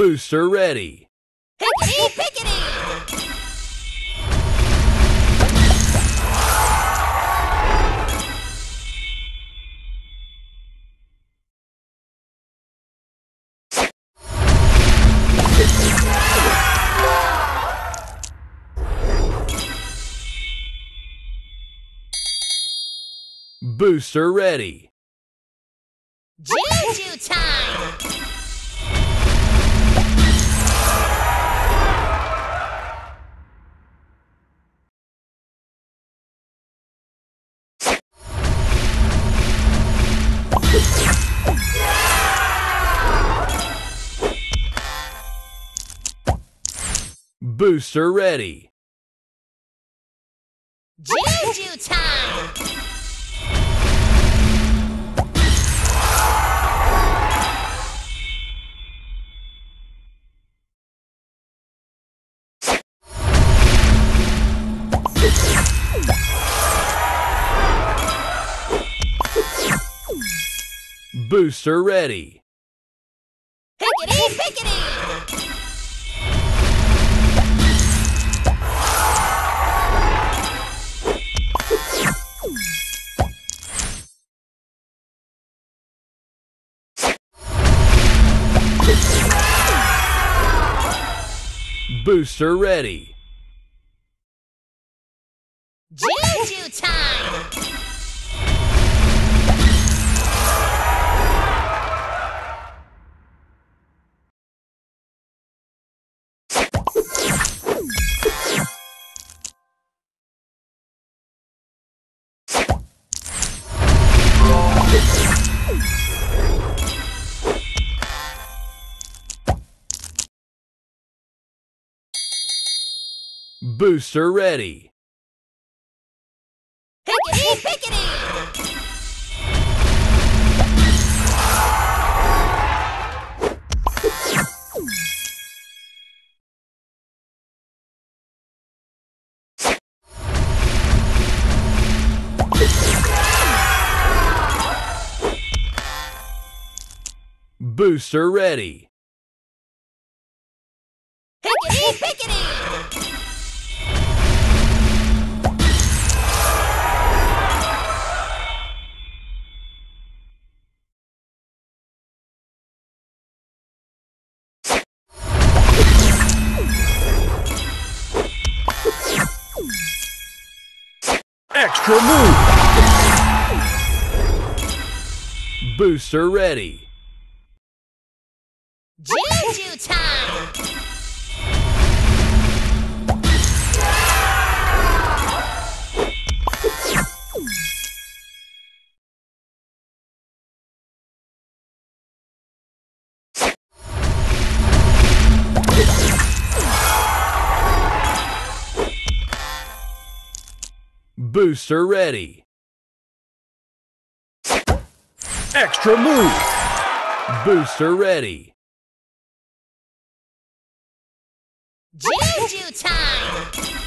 Booster ready. Pickety, pickety! Booster ready. Juju time! Booster ready. Juju time! Booster ready. Pickety, pickety! Booster ready. Booster ready. Pickety, pickety! Booster ready. Pickety, pickety! Extra move. Booster ready. Juju time! Booster ready. Extra move. Booster ready. Juju time!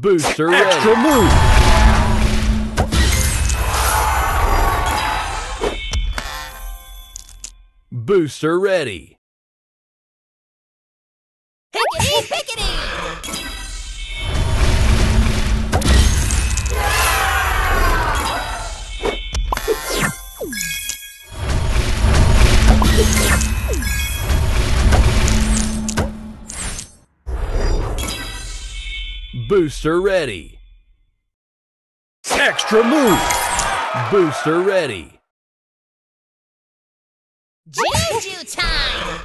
Booster ready. Extra move. Booster ready. Booster ready. Extra move. Booster ready. Juju time!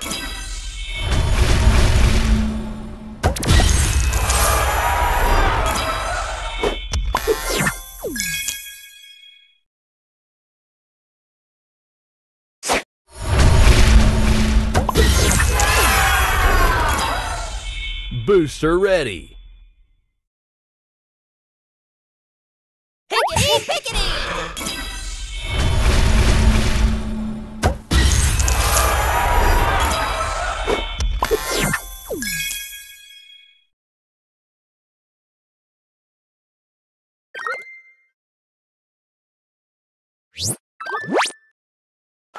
Booster ready.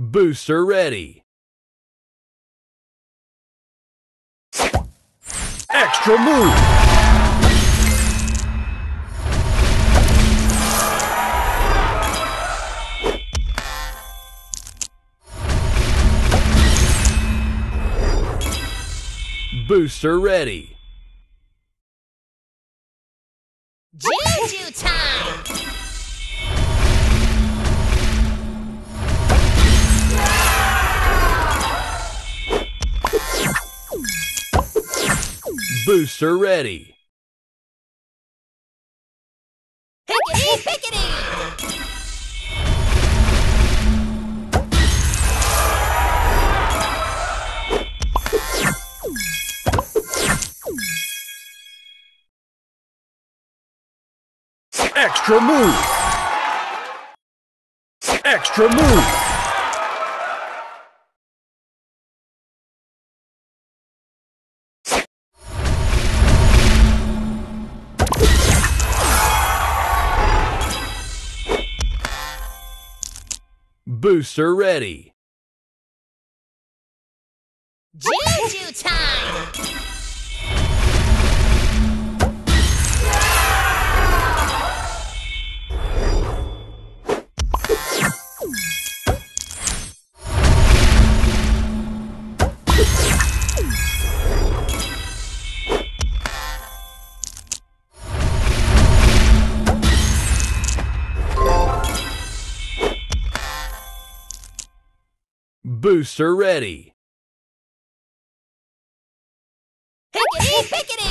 Booster ready. Extra move. Booster ready. Juju time! Booster ready. Pickety, pickety! Extra move. Extra move. Booster ready. Juju time! Booster ready. Pickety, pickety!